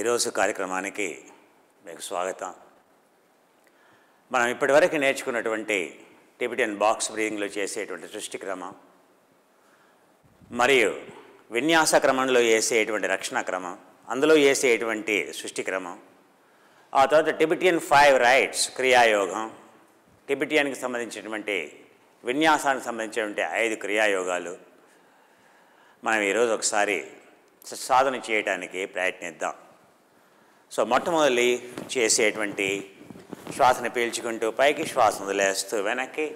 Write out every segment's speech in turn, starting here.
ఈరోజు కార్యక్రమానికి మీకు స్వాగతం. మనం ఇప్పటివరకు నేర్చుకున్నటువంటి టిబిటన్ బాక్స్ బ్రీదింగ్లో చేసేటువంటి సృష్టి క్రమం మరియు విన్యాస క్రమంలో వేసేటువంటి రక్షణ క్రమం అందులో వేసేటువంటి సృష్టి క్రమం ఆ తర్వాత టిబిటియన్ ఫైవ్ రైట్స్ క్రియాయోగం టిబిటియన్కి సంబంధించినటువంటి విన్యాసానికి సంబంధించినటువంటి ఐదు క్రియాయోగాలు మనం ఈరోజు ఒకసారి సాధన చేయడానికి ప్రయత్నిద్దాం. సో మొట్టమొదటి చేసేటువంటి శ్వాసను పీల్చుకుంటూ పైకి శ్వాస వదిలేస్తూ వెనక్కి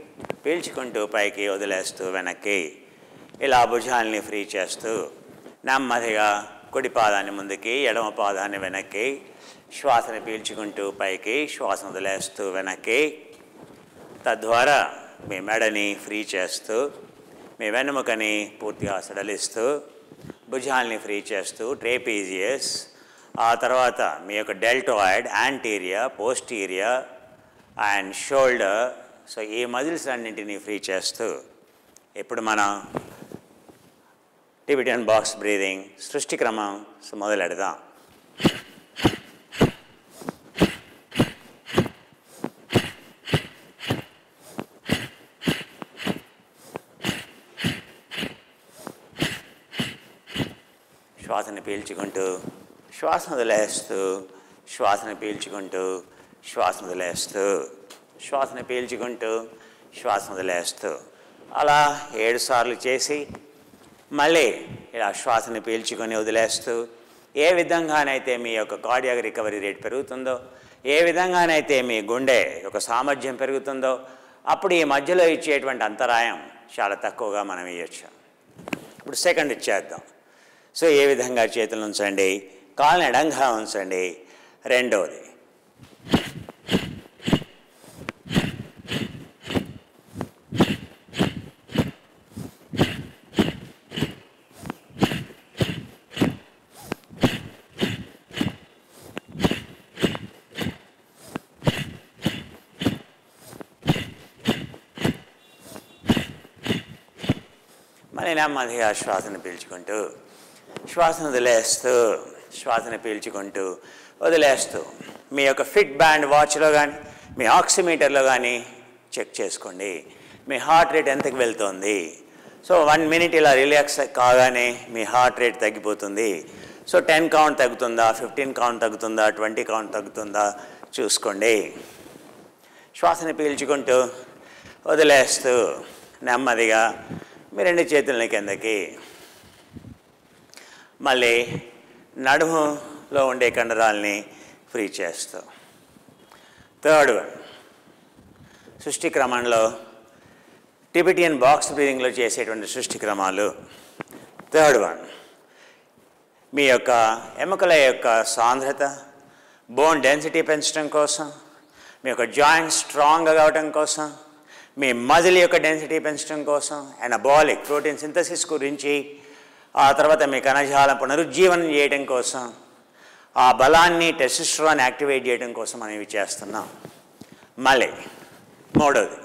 పీల్చుకుంటూ పైకి వదిలేస్తూ వెనక్కి. ఇలా భుజాల్ని ఫ్రీ చేస్తూ నెమ్మదిగా కుడి పాదాన్ని ముందుకి ఎడమ పాదాన్ని వెనక్కి శ్వాసను పీల్చుకుంటూ పైకి శ్వాస వదిలేస్తూ వెనక్కి. తద్వారా మీ మెడని ఫ్రీ చేస్తూ మీ వెన్నెముకని పూర్తిగా సడలిస్తూ భుజాల్ని ఫ్రీ చేస్తూ ట్రేపీజియస్ ఆ తర్వాత మీ యొక్క deltoid anterior posterior and shoulder so ఈ మజిల్స్ అన్నింటినీ ఫ్రీ చేస్తూ ఇప్పుడు మనం టిబిటన్ బాక్స్ బ్రీదింగ్ సృష్టి క్రమం సో మొదలెడదాం శ్వాసను పీల్చుకుంటూ శ్వాస వదిలేస్తూ శ్వాసను పీల్చుకుంటూ శ్వాస వదిలేస్తూ శ్వాసను పీల్చుకుంటూ శ్వాస వదిలేస్తూ. అలా ఏడు సార్లు చేసి మళ్ళీ ఇలా శ్వాసను పీల్చుకొని వదిలేస్తూ ఏ విధంగానైతే మీ యొక్క కార్డియాక్ రికవరీ రేట్ పెరుగుతుందో ఏ విధంగానైతే మీ గుండె యొక్క సామర్థ్యం పెరుగుతుందో అప్పుడు ఈ మధ్యలో ఇచ్చేటువంటి అంతరాయం చాలా తక్కువగా మనం ఇవ్వచ్చు ఇప్పుడు సెకండ్ ఇచ్చేద్దాం సో ఏ విధంగా చేతులు ఉంచండి? కాళ్ళని ఎడంగా ఉంచండి. రెండవది మళ్ళీ నెమ్మదిగా శ్వాసను పీల్చుకుంటూ శ్వాసను వదిలేస్తూ శ్వాసను పీల్చుకుంటూ వదిలేస్తూ. మీ యొక్క ఫిట్ బ్యాండ్ వాచ్లో కానీ మీ ఆక్సిమీటర్లో కానీ చెక్ చేసుకోండి. మీ హార్ట్ రేట్ ఎంతకు వెళ్తుంది? సో వన్ మినిట్ ఇలా రిలాక్స్ కాగానే మీ హార్ట్ రేట్ తగ్గిపోతుంది. సో టెన్ కౌంట్ తగ్గుతుందా? ఫిఫ్టీన్ కౌంట్ తగ్గుతుందా? ట్వంటీ కౌంట్ తగ్గుతుందా? చూసుకోండి. శ్వాసని పీల్చుకుంటూ వదిలేస్తూ నెమ్మదిగా మీ రెండు చేతులని కిందకి. మళ్ళీ నడుములో ఉండే కండరాల్ని ఫ్రీ చేస్తూ. Third one. సృష్టి క్రమంలో టిబిటియన్ బాక్స్ బ్రీదింగ్లో చేసేటువంటి సృష్టి క్రమాలు. Third one. మీ యొక్క ఎముకల యొక్క సాంద్రత బోన్ డెన్సిటీ పెంచడం కోసం మీ యొక్క జాయింట్ స్ట్రాంగ్గా కావడం కోసం మీ మజిల్ యొక్క డెన్సిటీ పెంచడం కోసం అనబాలిక్ ప్రోటీన్ సింథసిస్ గురించి ఆ తర్వాత మీ కణజాలం పునరుజ్జీవనం చేయడం కోసం ఆ బలాన్ని టెస్టిస్ట్రాన్ యాక్టివేట్ చేయడం కోసం మనం ఇవి చేస్తున్నాం. మళ్ళీ మూడవది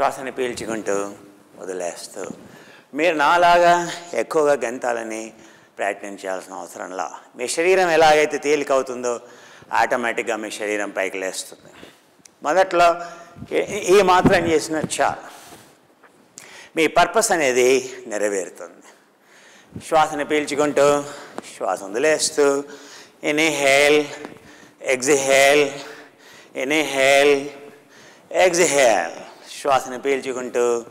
శ్వాసని పీల్చుకుంటూ వదిలేస్తూ. మీరు నాలాగా ఎక్కువగా గంతాలని ప్రయత్నం చేయాల్సిన అవసరంలా మీ శరీరం ఎలాగైతే తేలికవుతుందో ఆటోమేటిక్గా మీ శరీరం పైకి లేస్తుంది. మొదట్లో ఈ- ఈ మాత్రం చేసిన చాలు. మీ పర్పస్ అనేది నెరవేరుతుంది. శ్వాసని పీల్చుకుంటూ శ్వాస వదిలేస్తూ ఇన్హేల్ ఎగ్జిహేల్ ఇన్హేల్ ఎగ్జిహేల్. శ్వాసని పీల్చుకుంటూ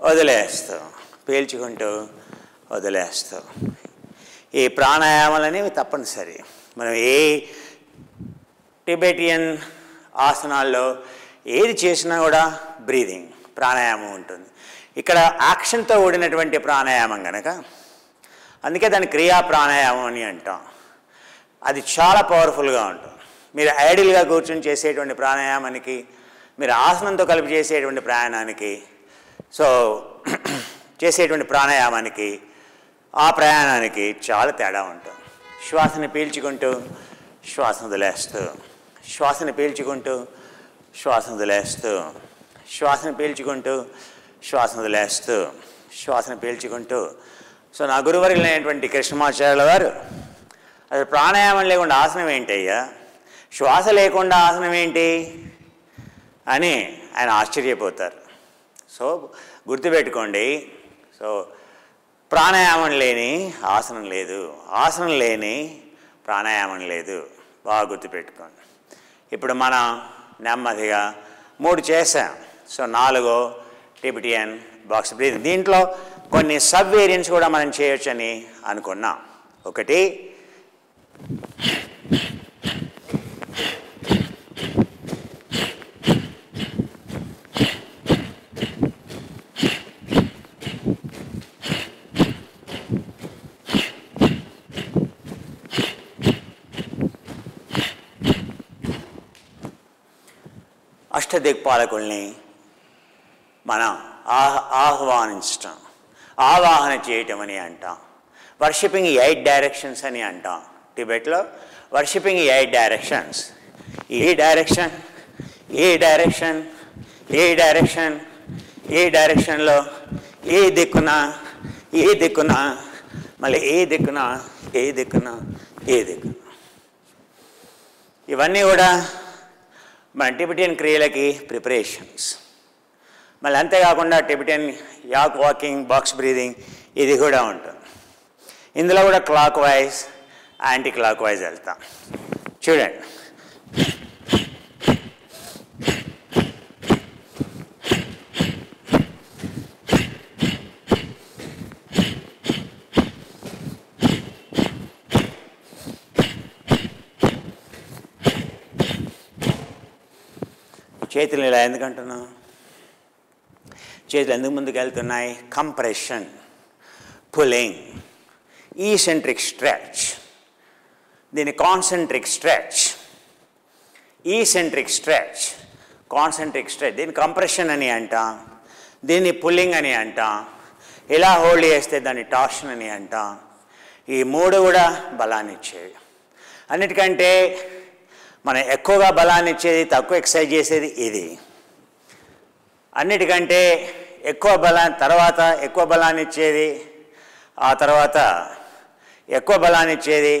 వదిలేస్తాం పీల్చుకుంటూ వదిలేస్తాం. ఈ ప్రాణాయామాలు అనేవి తప్పనిసరి. మనం ఏ టిబెటియన్ ఆసనాల్లో ఏది చేసినా కూడా బ్రీదింగ్ ప్రాణాయామం ఉంటుంది. ఇక్కడ యాక్షన్తో కూడినటువంటి ప్రాణాయామం కనుక అందుకే దాన్ని క్రియా ప్రాణాయామం అని అంటాం. అది చాలా పవర్ఫుల్గా ఉంటుంది. మీరు ఐడియల్గా కూర్చొని చేసేటువంటి ప్రాణాయామానికి మీరు ఆసనంతో కలిపి చేసేటువంటి ప్రయాణానికి సో చేసేటువంటి ప్రాణాయామానికి ఆ ప్రయాణానికి చాలా తేడా ఉంటుంది. శ్వాసని పీల్చుకుంటూ శ్వాసను వదిలేస్తూ శ్వాసని పీల్చుకుంటూ శ్వాసను వదిలేస్తూ శ్వాసను పీల్చుకుంటూ శ్వాసను వదిలేస్తూ శ్వాసను పీల్చుకుంటూ. సో నా గురువరులైనటువంటి కృష్ణమాచార్యుల వారు అసలు ప్రాణాయామం లేకుండా ఆసనం ఏంటయ్యా? శ్వాస లేకుండా ఆసనం ఏంటి? అని ఆయన ఆశ్చర్యపోతారు. సో గుర్తుపెట్టుకోండి. సో ప్రాణాయామం లేని ఆసనం లేదు. ఆసనం లేని ప్రాణాయామం లేదు. బాగా గుర్తుపెట్టుకోండి. ఇప్పుడు మనం నెమ్మదిగా మూడు చేసాం సో నాలుగో టిబిటియన్ బాక్స్ బ్రీదింగ్ దీంట్లో కొన్ని సబ్ వేరియంట్స్ కూడా మనం చేయొచ్చని అనుకున్నాం. ఒకటి అష్టదిక్పాలకుల్ని మనం ఆహ్ ఆహ్వానించటం ఆవాహన చేయటం అని అంటాం. వర్షిపింగ్ ఎయిట్ డైరెక్షన్స్ అని అంటాం. టిబెట్లో వర్షిపింగ్ ఎయిట్ డైరెక్షన్స్. ఈ డైరెక్షన్ ఈ డైరెక్షన్ ఈ డైరెక్షన్ ఈ డైరెక్షన్లో ఈ దిక్కున ఈ దిక్కున మళ్ళీ ఏ దిక్కున ఏ దిక్కున ఏ దిక్కున. ఇవన్నీ కూడా మన టిబిటియన్ క్రియలకి ప్రిపరేషన్స్. మళ్ళీ అంతేకాకుండా Tibetan yak walking box breathing ఇది కూడా ఉంటుంది. ఇందులో కూడా clockwise anticlockwise వెళ్తాం. చూడండి. చేతులు ఇలా ఎందుకంటున్నాం? చేతులు ఎందుకు ముందుకు వెళ్తున్నాయి కంప్రెషన్ పులింగ్ ఈసెంట్రిక్ స్ట్రెచ్ దీని concentric stretch eccentric stretch concentric stretch దీని కంప్రెషన్ అని అంటాం. దీన్ని పుల్లింగ్ అని అంటాం. ఇలా హోల్డ్ చేస్తే దాన్ని టార్షన్ అని అంటాం. ఈ మూడు కూడా బలాన్నిచ్చేవి. అన్నిటికంటే మనం ఎక్కువగా బలాన్ని ఇచ్చేది తక్కువ ఎక్సర్సైజ్ చేసేది ఇది. అన్నిటికంటే ఎక్కువ బలాన్ని తర్వాత ఎక్కువ బలాన్ని ఇచ్చేది ఆ తర్వాత ఎక్కువ బలాన్ని ఇచ్చేది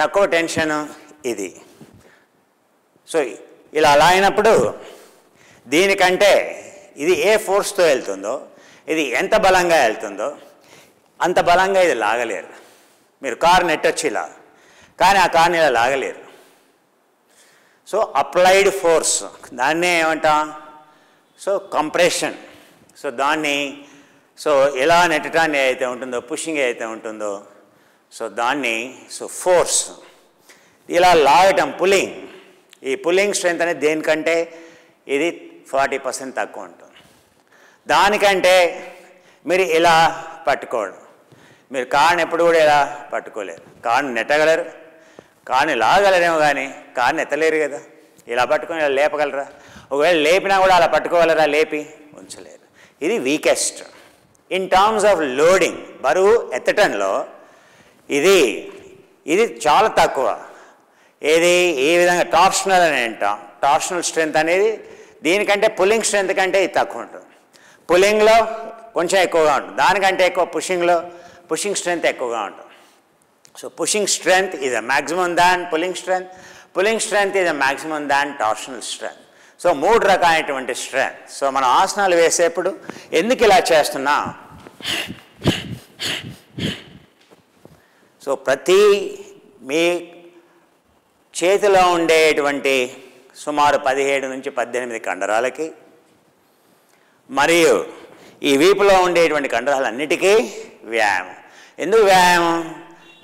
తక్కువ టెన్షన్ ఇది. సో ఇలా అలా అయినప్పుడు దీనికంటే ఇది ఏ ఫోర్స్తో వెళ్తుందో ఇది ఎంత బలంగా వెళ్తుందో అంత బలంగా ఇది లాగలేరు. మీరు కారు నెట్టొచ్చు ఇలా కానీ ఆ కార్ని ఇలా లాగలేరు. సో అప్లైడ్ ఫోర్స్ దాన్నే ఏమంటాం? So compression. సో దాన్ని సో ఎలా నెట్టడాన్ని అయితే ఉంటుందో పుషింగ్ అయితే ఉంటుందో సో దాన్ని సో ఫోర్స్. ఇలా లాగటం పుల్లింగ్. ఈ పుల్లింగ్ స్ట్రెంత్ అనేది దేనికంటే? ఇది ఫార్టీ పర్సెంట్ తక్కువ ఉంటుంది. దానికంటే మీరు ఇలా పట్టుకోవడం. మీరు కార్ని ఎప్పుడు కూడా ఇలా పట్టుకోలేరు. కార్ని నెట్టగలరు. కాని లాగలరేమో కానీ కాని ఎత్తలేరు కదా. ఇలా పట్టుకొని ఇలా లేపగలరా? ఒకవేళ లేపినా కూడా అలా పట్టుకోగలరా? లేపి ఉంచలేరు. ఇది weakest in terms of loading బరువు ఎత్తటంలో ఇది ఇది చాలా తక్కువ. ఏది ఏ విధంగా టార్షనల్ అని అంటాం. టార్షనల్ స్ట్రెంత్ అనేది దీనికంటే పుల్లింగ్ స్ట్రెంత్ కంటే ఇది తక్కువ ఉంటుంది. పుల్లింగ్లో కొంచెం ఎక్కువగా ఉంటుంది. దానికంటే ఎక్కువ పుషింగ్లో పుషింగ్ స్ట్రెంత్ ఎక్కువగా ఉంటుంది. So pushing strength is a maximum than pulling strength pulling strength is a maximum than torsional strength so మూడు రకాలైనటువంటి స్ట్రెంత్ సో మనం ఆసనాలు వేసేప్పుడు ఎందుకు ఇలా చేస్తున్నాం? సో ప్రతి మీ చేతిలో ఉండేటువంటి సుమారు పదిహేడు నుంచి పద్దెనిమిది కండరాలకి మరియు ఈ వీపులో ఉండేటువంటి కండరాలన్నిటికీ వ్యాయామం. ఎందుకు వ్యాయామం?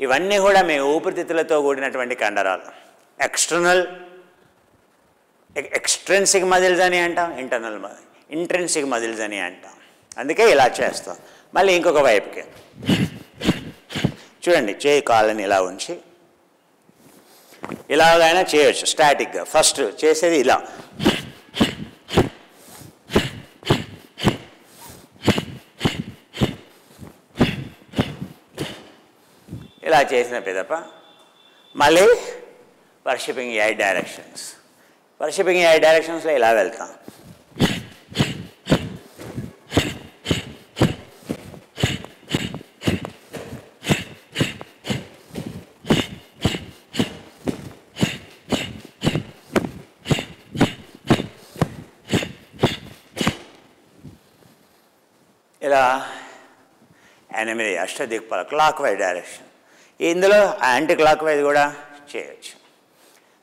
ఇవన్నీ కూడా మీ ఊపిరితిత్తులతో కూడినటువంటి కండరాలు. ఎక్స్టర్నల్ ఎక్స్ట్రెన్సిక్ మజిల్స్ అని అంటాం ఇంటర్నల్ ఇంట్రెన్సిక్ మజిల్స్ అని అంటాం. అందుకే ఇలా చేస్తాం. మళ్ళీ ఇంకొక వైపుకి. చూడండి చేయి కాళ్ళని ఇలా ఉంచి ఇలాగైనా చేయవచ్చు స్టాటిక్గా ఫస్ట్ చేసేది ఇలా. ఇలా చేసిన పిదప మళ్ళీ worshipping eight directions worshipping eight డైరెక్షన్స్లో ఇలా వెళ్తాం. ఇలా ఎనిమిది అష్టదిక్పాల క్లాక్ వైజ్ డైరెక్షన్ ఇందులో యాంటీ క్లాక్ వైజ్ కూడా చేయొచ్చు.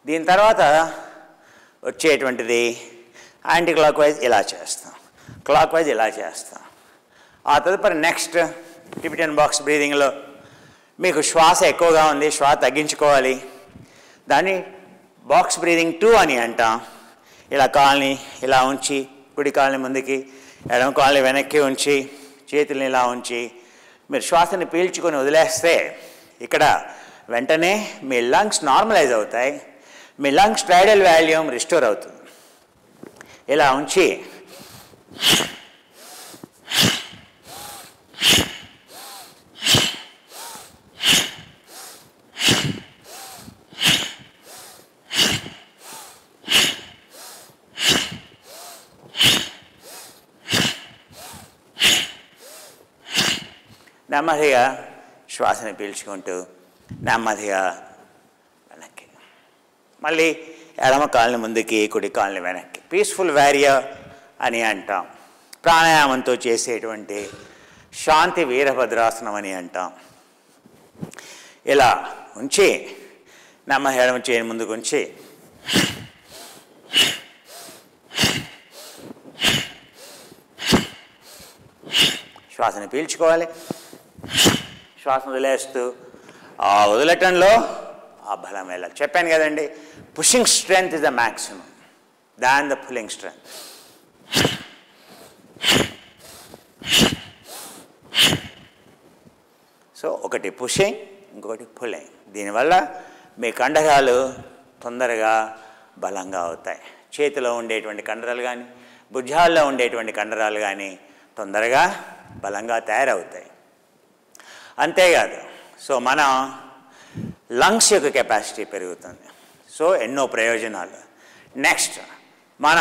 దీని తర్వాత వచ్చేటువంటిది యాంటీ క్లాక్ వైజ్ ఇలా చేస్తాం. క్లాక్ వైజ్ ఇలా చేస్తాం. ఆ తదుపరి నెక్స్ట్ టిబిటన్ బాక్స్ బ్రీదింగ్లో మీకు శ్వాస ఎక్కువగా ఉంది శ్వాస తగ్గించుకోవాలి. దాన్ని బాక్స్ బ్రీదింగ్ టూ అని అంటాం. ఇలా కాల్ని ఇలా ఉంచి కుడి కాల్ని ముందుకి ఎడమ కాల్ని వెనక్కి ఉంచి చేతుల్ని ఇలా ఉంచి మీరు శ్వాసని పీల్చుకొని వదిలేస్తే ఇక్కడ వెంటనే మీ లంగ్స్ నార్మలైజ్ అవుతాయి. మీ లంగ్స్ ట్రైడల్ వాల్యూమ్ రిస్టోర్ అవుతుంది. ఇలా ఉంచి నెమ్మదిగా శ్వాసని పీల్చుకుంటూ నెమ్మదిగా వెనక్కి. మళ్ళీ ఎడమ కాళ్ళని ముందుకి కుడి కాళ్ళని వెనక్కి. పీస్ఫుల్ వ్యారియర్ అని అంటాం. ప్రాణాయామంతో చేసేటువంటి శాంతి వీరభద్రాసనం అని అంటాం. ఇలా ఉంచి నమ్మ ఎడమ చేయని ముందుకు ఉంచి శ్వాసని పీల్చుకోవాలి. శ్వాసను వదిలేస్తూ ఆ వదిలటంలో ఆ బలం వెళ్ళాలి చెప్పాను కదండి pushing strength is the maximum than the pulling strength so ఒకటి పుషింగ్ ఇంకొకటి పుల్లింగ్ దీనివల్ల మీ కండరాలు తొందరగా బలంగా అవుతాయి. చేతిలో ఉండేటువంటి కండరాలు కానీ భుజాల్లో ఉండేటువంటి కండరాలు కానీ తొందరగా బలంగా తయారవుతాయి. అంతేకాదు. సో మన లంగ్స్ యొక్క కెపాసిటీ పెరుగుతుంది. సో ఎన్నో ప్రయోజనాలు. నెక్స్ట్ మన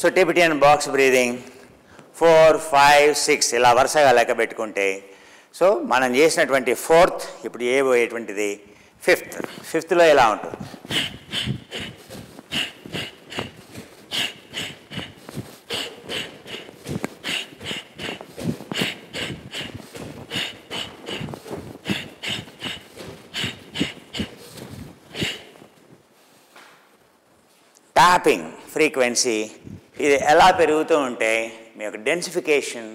so Tibetan box breathing four five six ఇలా వరుసగా లెక్క పెట్టుకుంటే సో మనం చేసినటువంటి ఫోర్త్ ఇప్పుడు ఏ పోయేటువంటిది ఫిఫ్త్ ఫిఫ్త్లో ఎలా ఉంటుంది? ట్యాపింగ్ ఫ్రీక్వెన్సీ ఇది ఎలా పెరుగుతూ ఉంటే మీ యొక్క డెన్సిఫికేషన్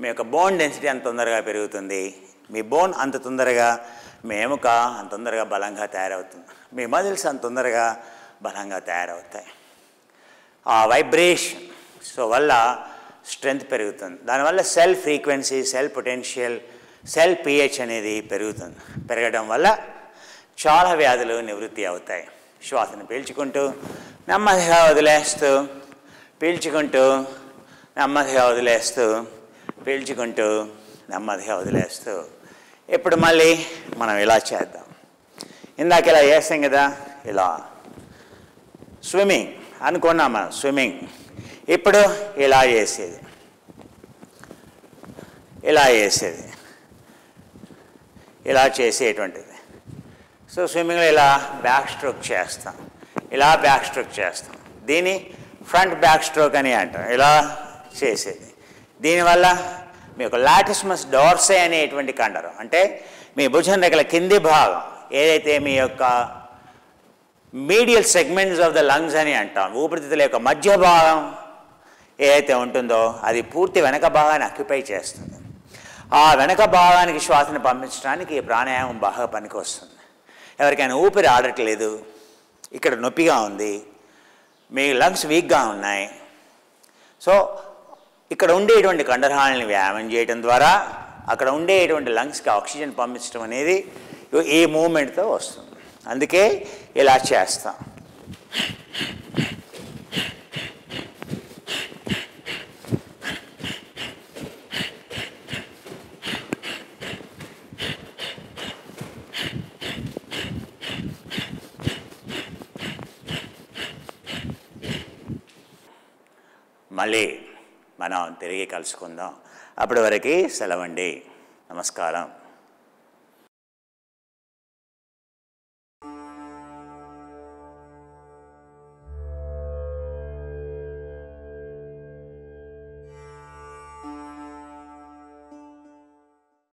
మీ యొక్క బోన్ డెన్సిటీ అంత తొందరగా పెరుగుతుంది. మీ బోన్ అంత తొందరగా మీ ఎముక అంత తొందరగా బలంగా తయారవుతుంది. మీ మజిల్స్ అంత తొందరగా బలంగా తయారవుతాయి. ఆ వైబ్రేషన్ సో వల్ల స్ట్రెంగ్త్ పెరుగుతుంది. దానివల్ల cell frequency cell potential cell pH అనేది పెరుగుతుంది. పెరగడం వల్ల చాలా వ్యాధులు నివృత్తి అవుతాయి. శ్వాసను పీల్చుకుంటూ నెమ్మదిగా వదిలేస్తూ పీల్చుకుంటూ నెమ్మదిగా వదిలేస్తూ పీల్చుకుంటూ నెమ్మదిగా వదిలేస్తూ. ఇప్పుడు మళ్ళీ మనం ఇలా చేద్దాం. ఇందాక ఇలా చేస్తాం కదా ఇలా. స్విమ్మింగ్ అనుకున్నాం మనం స్విమ్మింగ్. ఇప్పుడు ఇలా చేసేది. ఇలా చేసేది. ఇలా చేసేటువంటిది. సో స్విమ్మింగ్లో ఇలా బ్యాక్ స్ట్రోక్ చేస్తాం. ఇలా బ్యాక్ స్ట్రోక్ చేస్తాం. దీన్ని ఫ్రంట్ బ్యాక్ స్ట్రోక్ అని అంటాం. ఇలా చేసేది. దీనివల్ల మీ యొక్క లాటిస్మస్ డోర్సే అనేటువంటి కండరం అంటే మీ భుజం దగ్గర కింది భాగం ఏదైతే మీ యొక్క medial segments of the lungs అని అంటాం ఊపిరితిత్తుల యొక్క మధ్య భాగం ఏదైతే ఉంటుందో అది పూర్తి వెనక భాగాన్ని అక్యుపై చేస్తుంది. ఆ వెనక భాగానికి శ్వాసను పంపించడానికి ఈ ప్రాణాయామం బాగా పనికి వస్తుంది ఎవరికైనా ఊపిరి ఆడట్లేదు ఇక్కడ నొప్పిగా ఉంది. మీ లంగ్స్ వీక్గా ఉన్నాయి. సో ఇక్కడ ఉండేటువంటి కండరాలని వ్యాయామం చేయడం ద్వారా అక్కడ ఉండేటువంటి లంగ్స్కి ఆక్సిజన్ పంపించడం అనేది ఈ మూమెంట్తో వస్తుంది. అందుకే ఇలా చేస్తాం. మళ్ళీ మనం తిరిగి కలుసుకుందాం. అప్పటి వరకు సెలవండి. నమస్కారం.